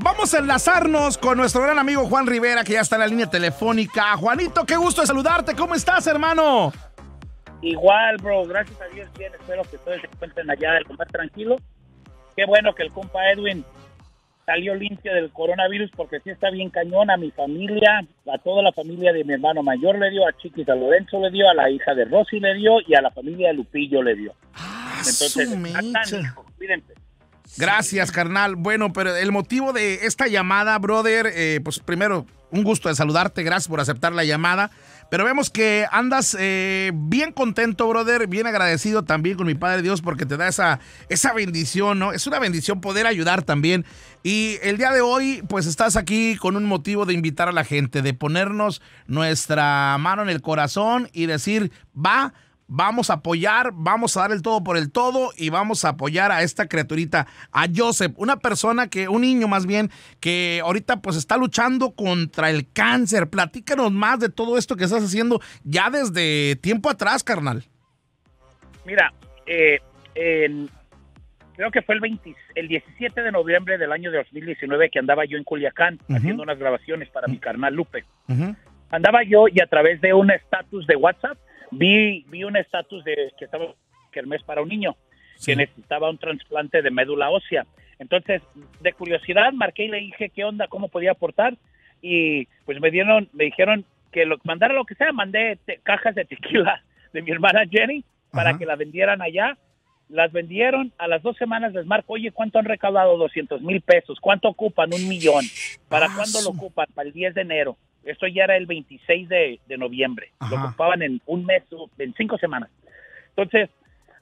Vamos a enlazarnos con nuestro gran amigo Juan Rivera, que ya está en la línea telefónica. Juanito, qué gusto de saludarte. ¿Cómo estás, hermano? Igual, bro. Gracias a Dios bien. Espero que todos se encuentren allá del comer tranquilo. Qué bueno que el compa Edwin salió limpio del coronavirus porque sí está bien cañón a mi familia, a toda la familia de mi hermano mayor le dio, a Chiquis a Lorenzo le dio, a la hija de Rosy le dio y a la familia de Lupillo le dio. Ah, Entonces, hijo, Gracias, carnal. Bueno, pero el motivo de esta llamada, brother, eh, pues primero, un gusto de saludarte. Gracias por aceptar la llamada. Pero vemos que andas eh, bien contento, brother, bien agradecido también con mi Padre Dios porque te da esa, esa bendición, ¿no? Es una bendición poder ayudar también. Y el día de hoy, pues estás aquí con un motivo de invitar a la gente, de ponernos nuestra mano en el corazón y decir, va, vamos a apoyar, vamos a dar el todo por el todo y vamos a apoyar a esta criaturita, a Joseph, una persona que, un niño más bien, que ahorita pues está luchando contra el cáncer. Platícanos más de todo esto que estás haciendo ya desde tiempo atrás, carnal. Mira, eh, creo que fue el, 20 el 17 de noviembre del año de 2019 que andaba yo en Culiacán haciendo unas grabaciones para mi carnal Lupe. Andaba yo y a través de un estatus de WhatsApp vi, vi un estatus de que estaba mes para un niño que necesitaba un trasplante de médula ósea. Entonces, de curiosidad, marqué y le dije qué onda, cómo podía aportar y pues me dieron, me dijeron que lo mandara lo que sea, mandé te- cajas de tequila de mi hermana Jenny para Ajá. que la vendieran allá. Las vendieron, a las dos semanas les marco, oye, ¿cuánto han recaudado? 200 mil pesos. ¿Cuánto ocupan? Un millón. ¿Para Ah, cuándo lo ocupan? Para el 10 de enero. Esto ya era el 26 de, de noviembre. Lo ocupaban en un mes, en cinco semanas. Entonces,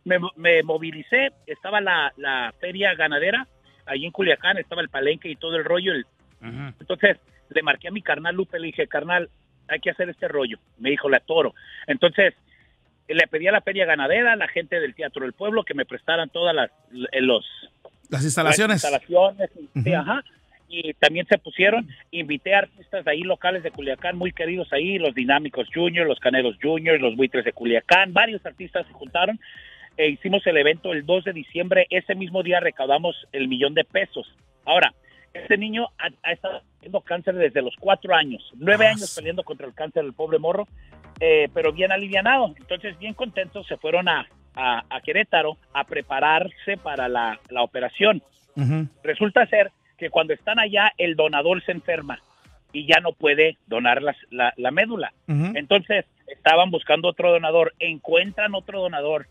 me, me movilicé, estaba la, la feria ganadera, allí en Culiacán, estaba el palenque y todo el rollo. el- entonces, le marqué a mi carnal Lupe, le dije, carnal, hay que hacer este rollo. Me dijo, la toro. Entonces, le pedí a la feria ganadera, a la gente del Teatro del Pueblo, que me prestaran todas las, los, Las instalaciones. las instalaciones, sí, ajá. Y también se pusieron, invité a artistas de ahí locales de Culiacán, muy queridos ahí, los Dinámicos Junior, los Caneros Junior, los Buitres de Culiacán, varios artistas se juntaron e hicimos el evento el 2 de diciembre. Ese mismo día recaudamos el millón de pesos. Ahora, este niño ha, ha estado teniendo cáncer desde los cuatro años, nueve Ah, años peleando contra el cáncer del pobre morro, eh, pero bien alivianado. Entonces, bien contentos, se fueron a, a- a Querétaro a prepararse para la, la operación. Resulta ser que cuando están allá, el donador se enferma y ya no puede donar las- la, la médula. Entonces, estaban buscando otro donador, encuentran otro donador.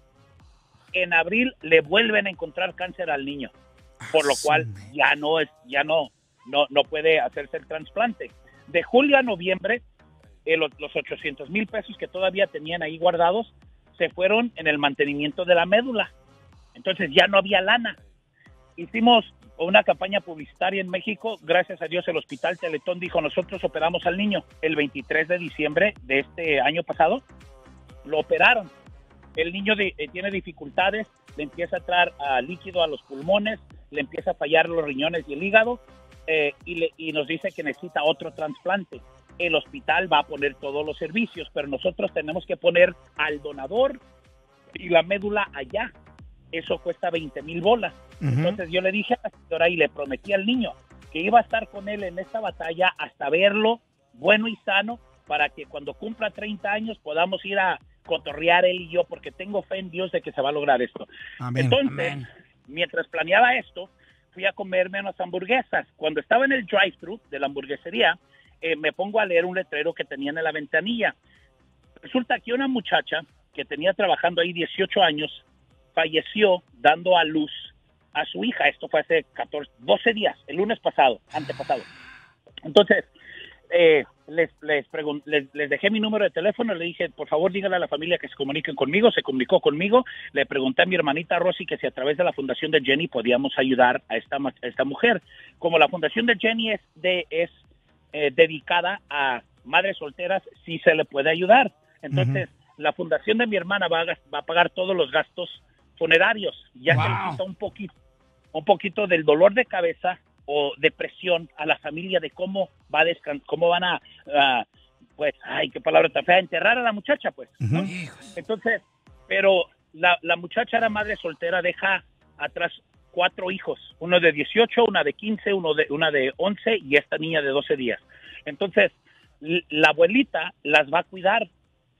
En abril le vuelven a encontrar cáncer al niño, por lo Ah, cual ya no es, ya no, no, no puede hacerse el trasplante. De julio a noviembre, eh, los, los 800 mil pesos que todavía tenían ahí guardados se fueron en el mantenimiento de la médula. Entonces ya no había lana. Hicimos una campaña publicitaria en México. Gracias a Dios el Hospital Teletón dijo, nosotros operamos al niño el 23 de diciembre de este año pasado. Lo operaron. El niño eh, tiene dificultades, le empieza a entrar líquido a los pulmones, le empieza a fallar los riñones y el hígado eh, y, le- y nos dice que necesita otro trasplante. El hospital va a poner todos los servicios, pero nosotros tenemos que poner al donador y la médula allá. Eso cuesta 20 mil bolas. Entonces yo le dije a la señora y le prometí al niño que iba a estar con él en esta batalla hasta verlo bueno y sano para que cuando cumpla 30 años podamos ir a cotorrear él y yo porque tengo fe en Dios de que se va a lograr esto. Amén. Entonces, mientras planeaba esto, fui a comerme unas hamburguesas. Cuando estaba en el drive-thru de la hamburguesería, eh, me pongo a leer un letrero que tenían en la ventanilla. Resulta que una muchacha que tenía trabajando ahí 18 años falleció dando a luz a su hija. Esto fue hace 14, 12 días, el lunes pasado, antepasado. Entonces, eh, les, les, les, les dejé mi número de teléfono, le dije, por favor, díganle a la familia que se comuniquen conmigo, se comunicó conmigo, le pregunté a mi hermanita Rosy que si a través de la fundación de Jenny podíamos ayudar a esta, a esta mujer. Como la fundación de Jenny es, de, es eh, dedicada a madres solteras, sí se le puede ayudar. Entonces, la fundación de mi hermana va a, va a pagar todos los gastos funerarios, ya que le Wow. quita un poquito, un poquito del dolor de cabeza o depresión a la familia de cómo va a descan cómo van a, pues, ay, qué palabra tan fea, enterrar a la muchacha, pues. Entonces, pero la, la muchacha era madre soltera, deja atrás cuatro hijos, uno de 18, una de 15, uno de, una de 11 y esta niña de 12 días. Entonces, la abuelita las va a cuidar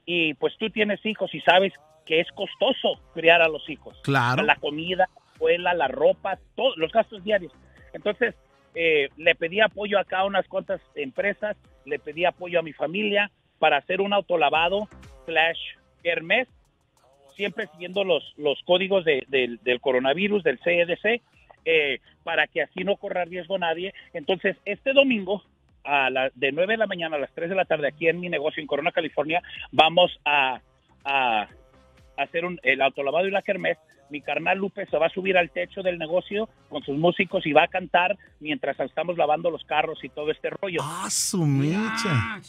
y pues tú tienes hijos y sabes que es costoso criar a los hijos. Claro. La comida, la escuela, la ropa, todos los gastos diarios. Entonces, eh, le pedí apoyo acá a unas cuantas empresas, le pedí apoyo a mi familia para hacer un autolavado slash Hermes, siempre siguiendo los, los códigos del coronavirus, del CEDC, eh, para que así no corra riesgo nadie. Entonces, este domingo, a la, de 9 de la mañana a las 3 de la tarde, aquí en mi negocio en Corona, California, vamos a, a hacer un, el autolavado y la kermés. Mi carnal Lupe se va a subir al techo del negocio con sus músicos y va a cantar mientras estamos lavando los carros y todo este rollo. ¡Ah, su mecha!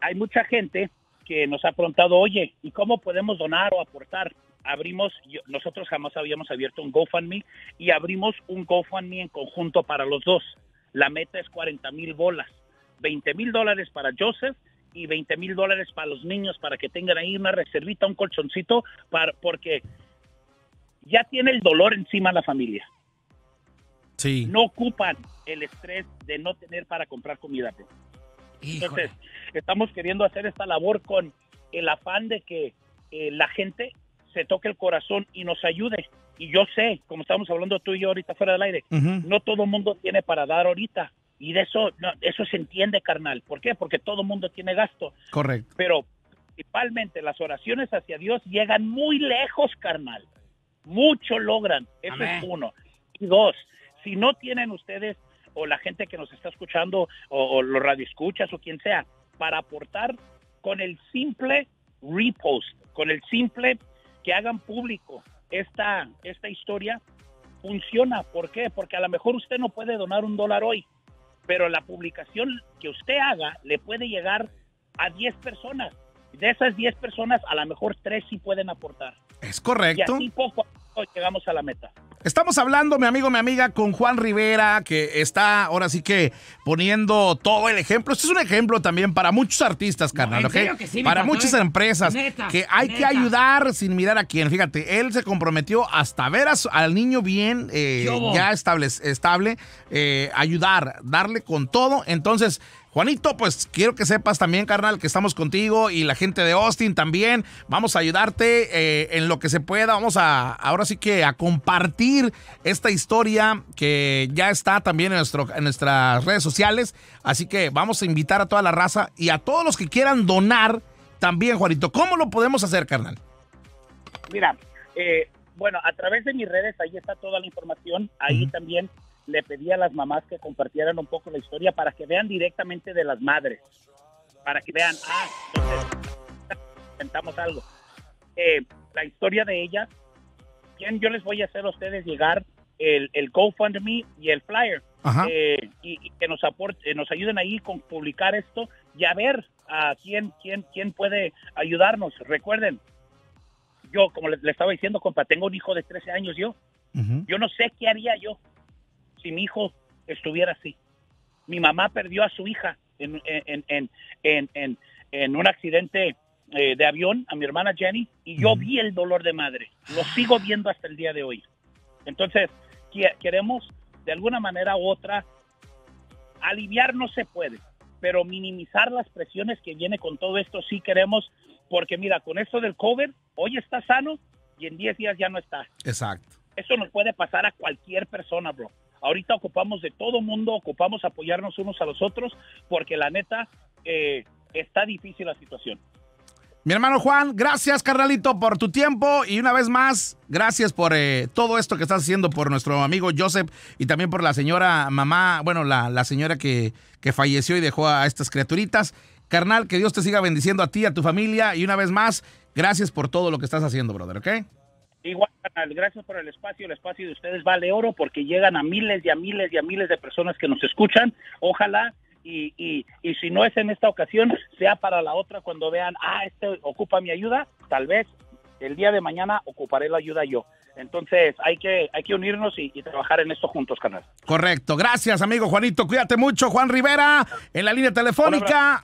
Hay mucha gente que nos ha preguntado, oye, ¿y cómo podemos donar o aportar? Abrimos, nosotros jamás habíamos abierto un GoFundMe y abrimos un GoFundMe en conjunto para los dos. La meta es 40 mil bolas, 20 mil dólares para Joseph y 20 mil dólares para los niños para que tengan ahí una reservita, un colchoncito, para, porque ya tiene el dolor encima la familia. Sí. No ocupan el estrés de no tener para comprar comida. Entonces, estamos queriendo hacer esta labor con el afán de que eh, la gente se toque el corazón y nos ayude. Y yo sé, como estamos hablando tú y yo ahorita fuera del aire, no todo el mundo tiene para dar ahorita. Y de eso, eso se entiende, carnal. ¿Por qué? Porque todo mundo tiene gasto. Correcto. Pero principalmente las oraciones hacia Dios llegan muy lejos, carnal. Mucho logran. Eso es uno. Y dos, si no tienen ustedes o la gente que nos está escuchando o, o los radioescuchas o quien sea para aportar con el simple repost, con el simple que hagan público esta, esta historia, funciona. ¿Por qué? Porque a lo mejor usted no puede donar un dólar hoy, pero la publicación que usted haga le puede llegar a 10 personas. De esas 10 personas, a lo mejor 3 sí pueden aportar. Es correcto. Y así poco a poco llegamos a la meta. Estamos hablando, mi amigo, mi amiga, con Juan Rivera, que está ahora sí que poniendo todo el ejemplo. Este es un ejemplo también para muchos artistas, carnal, ¿ok? para muchas empresas que hay que ayudar sin mirar a quién. Fíjate, él se comprometió hasta ver al niño bien, eh, ya estable, estable eh, ayudar, darle con todo. Entonces, Juanito, pues quiero que sepas también, carnal, que estamos contigo y la gente de Austin también. Vamos a ayudarte eh, en lo que se pueda. Vamos a, ahora sí que a compartir esta historia que ya está también en, nuestro, en nuestras redes sociales. Así que vamos a invitar a toda la raza y a todos los que quieran donar también, Juanito. ¿Cómo lo podemos hacer, carnal? Mira, eh, bueno, a través de mis redes, ahí está toda la información. Ahí también le pedí a las mamás que compartieran un poco la historia para que vean directamente de las madres, para que vean, ah, entonces, algo. Eh, la historia de ella, bien, yo les voy a hacer a ustedes llegar el, el GoFundMe y el flyer, eh, y, que nos aporte, nos ayuden ahí con publicar esto y a ver a quién, quién, quién puede ayudarnos. Recuerden, yo, como les, estaba diciendo, compa, tengo un hijo de 13 años yo. Yo no sé qué haría yo si mi hijo estuviera así. Mi mamá perdió a su hija en, en, un accidente eh, de avión, a mi hermana Jenny, y yo vi el dolor de madre. Lo sigo viendo hasta el día de hoy. Entonces, queremos de alguna manera u otra aliviar no se puede, pero minimizar las presiones que viene con todo esto sí queremos, porque mira, con esto del COVID, hoy está sano y en 10 días ya no está. Exacto. Eso nos puede pasar a cualquier persona, bro. Ahorita ocupamos de todo mundo, ocupamos apoyarnos unos a los otros, porque la neta eh, está difícil la situación. Mi hermano Juan, gracias carnalito por tu tiempo y una vez más, gracias por eh, todo esto que estás haciendo por nuestro amigo Joseph y también por la señora mamá, bueno, la, la señora que, que falleció y dejó a estas criaturitas. Carnal, que Dios te siga bendiciendo a ti, a tu familia y una vez más, gracias por todo lo que estás haciendo, brother, ¿ok? Igual, gracias por el espacio. El espacio de ustedes vale oro porque llegan a miles y a miles y a miles de personas que nos escuchan. Ojalá y, y, y si no es en esta ocasión, sea para la otra cuando vean, ah, este ocupa mi ayuda, tal vez el día de mañana ocuparé la ayuda yo. Entonces hay que, hay que unirnos y, trabajar en esto juntos, canal. Correcto. Gracias, amigo Juanito. Cuídate mucho. Juan Rivera, en la línea telefónica.